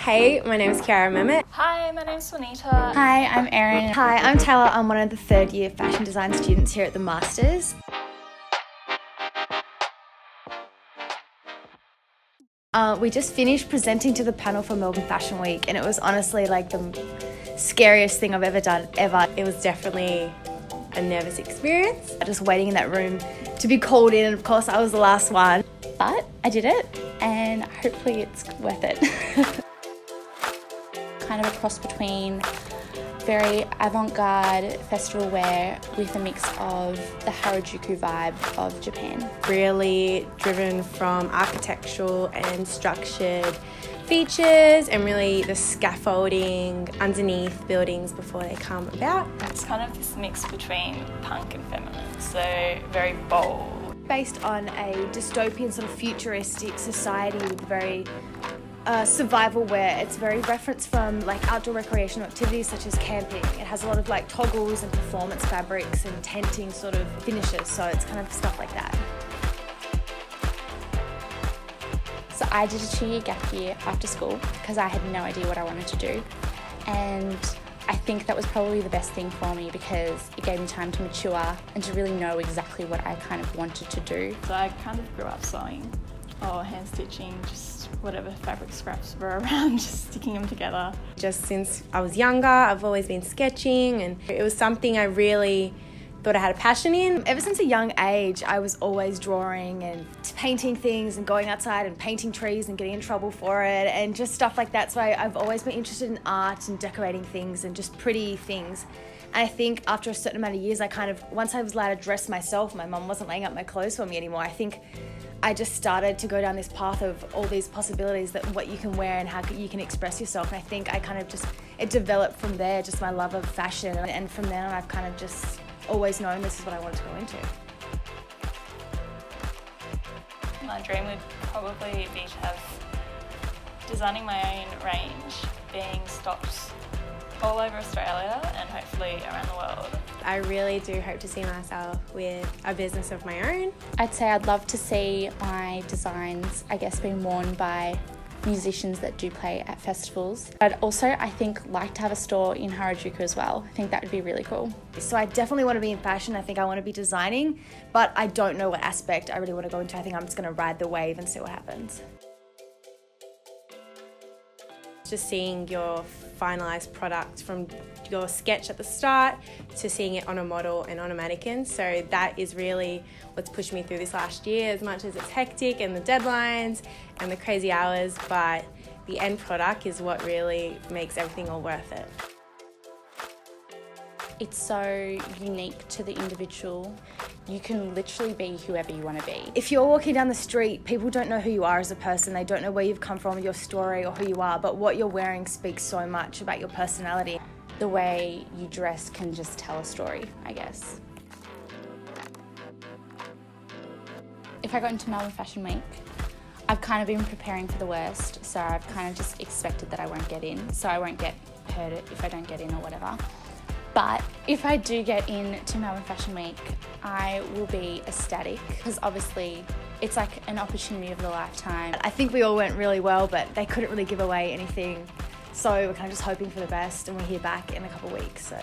Hey, my name is Kiara Mehmet. Hi, my name's Juanita. Hi, I'm Erin. Hi, I'm Taelah. I'm one of the third year fashion design students here at the Masters. Uh, we just finished presenting to the panel for Melbourne Fashion Week, and it was honestly like the scariest thing I've ever done, ever. It was definitely a nervous experience. Just waiting in that room to be called in, and of course, I was the last one. But I did it, and hopefully, it's worth it. kind of a cross between very avant-garde festival wear with a mix of the Harajuku vibe of Japan. Really driven from architectural and structured features and really the scaffolding underneath buildings before they come about. It's kind of this mix between punk and feminine, so very bold. Based on a dystopian sort of futuristic society with very uh, survival wear. It's very referenced from like outdoor recreational activities such as camping. It has a lot of like toggles and performance fabrics and tenting sort of finishes, so it's kind of stuff like that. So I did a two-year gap year after school because I had no idea what I wanted to do, and I think that was probably the best thing for me because it gave me time to mature and to really know exactly what I kind of wanted to do. So I kind of grew up sewing or hand stitching, just whatever fabric scraps were around, just sticking them together. Just since I was younger, I've always been sketching, and it was something I really thought I had a passion in. Ever since a young age, I was always drawing and painting things and going outside and painting trees and getting in trouble for it and just stuff like that. So I, have always been interested in art and decorating things and just pretty things. And I think after a certain amount of years, I kind of, once I was allowed to dress myself, my mum wasn't laying out my clothes for me anymore. I think I just started to go down this path of all these possibilities that what you can wear and how you can express yourself. And I think I kind of just, it developed from there, just my love of fashion. And from then on, I've kind of just always known this is what I wanted to go into. My dream would probably be to have designing my own range, being stocked all over Australia and hopefully around the world. I really do hope to see myself with a business of my own. I'd say I'd love to see my designs, I guess, being worn by musicians that do play at festivals. I'd also, I think, like to have a store in Harajuku as well. I think that would be really cool. So I definitely want to be in fashion. I think I want to be designing, but I don't know what aspect I really want to go into. I think I'm just going to ride the wave and see what happens. Just seeing your finalised product from your sketch at the start to seeing it on a model and on a mannequin. So that is really what's pushed me through this last year, as much as it's hectic and the deadlines and the crazy hours, but the end product is what really makes everything all worth it. It's so unique to the individual. You can literally be whoever you want to be. If you're walking down the street, people don't know who you are as a person. They don't know where you've come from, your story, or who you are, but what you're wearing speaks so much about your personality. The way you dress can just tell a story, I guess. If I got into Melbourne Fashion Week, I've kind of been preparing for the worst, so I've kind of just expected that I won't get in, so I won't get hurt if I don't get in or whatever. But if I do get into Melbourne Fashion Week, I will be ecstatic because obviously it's like an opportunity of a lifetime. I think we all went really well, but they couldn't really give away anything. So we're kind of just hoping for the best and we'll hear back in a couple of weeks. So